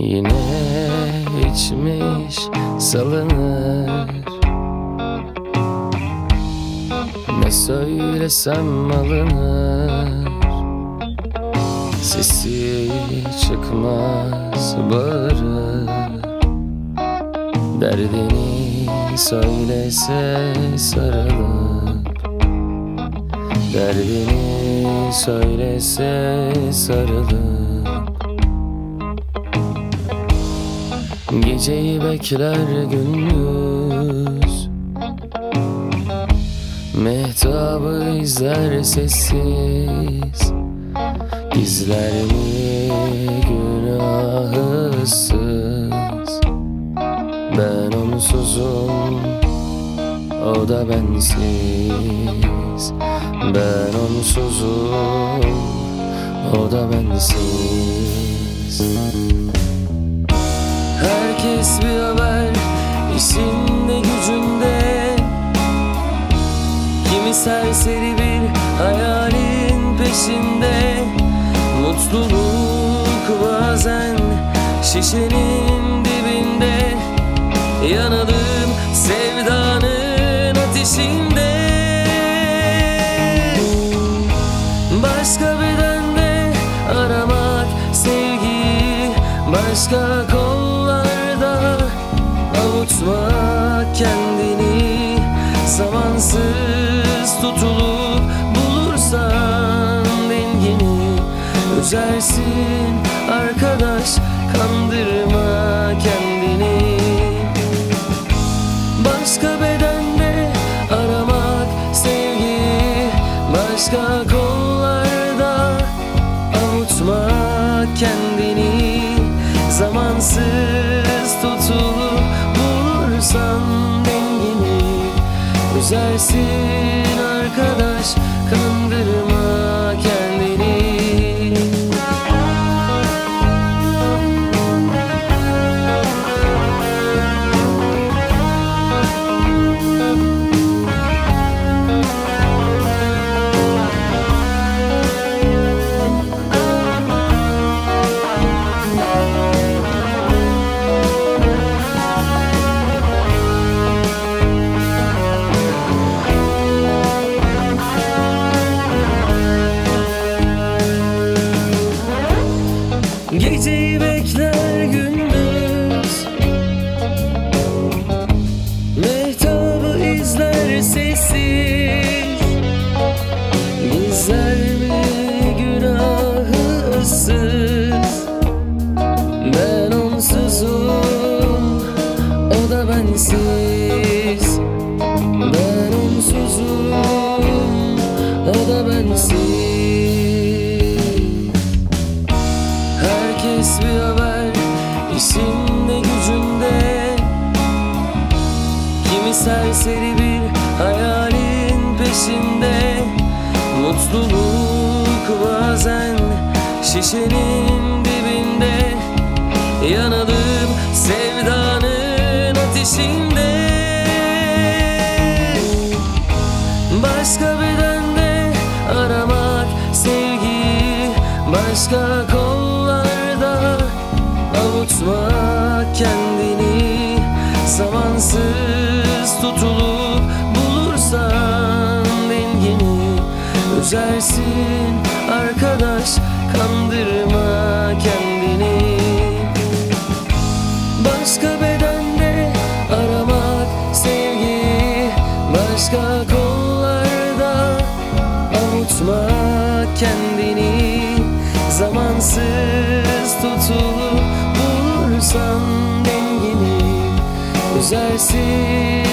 Yine içmiş salınır. Ne söylesem alınır. Sesi çıkmaz bağırır. Derdini söylese sarılıp Derdini söylese sarılıp Geceyi bekler gündüz. Mehtabı izler sessiz. Gizler mi günahı ıssız Ben onsuzum O da bensiz. Ben onsuzum O da bensiz Herkes bir haber işinde gücünde. Kimi serseri bir hayalin peşinde. Mutluluk bazen şişenin dibinde. Yanalım sevdanın ateşinde. Başka bedende aramak sevgiyi Başka kollarda avutmak kendini. Zamansız tutulup bulursan dengini Üzersin arkadaş kandırma kendini. Başka bedende aramak sevgi. Başka kollarda avutmak kendini. Zamansız Üzersin arkadaş kandırma serseri bir hayalin peşinde. Mutluluk bazen şişenin dibinde. Yanalım sevdanın ateşinde. Başka bedende aramak sevgiyi Başka kollarda Üzersin arkadaş kandırma kendini. Başka bedende aramak sevgi. Başka kollarda avutmak kendini. Zamansız tutulup bulursan dengini. Üzersin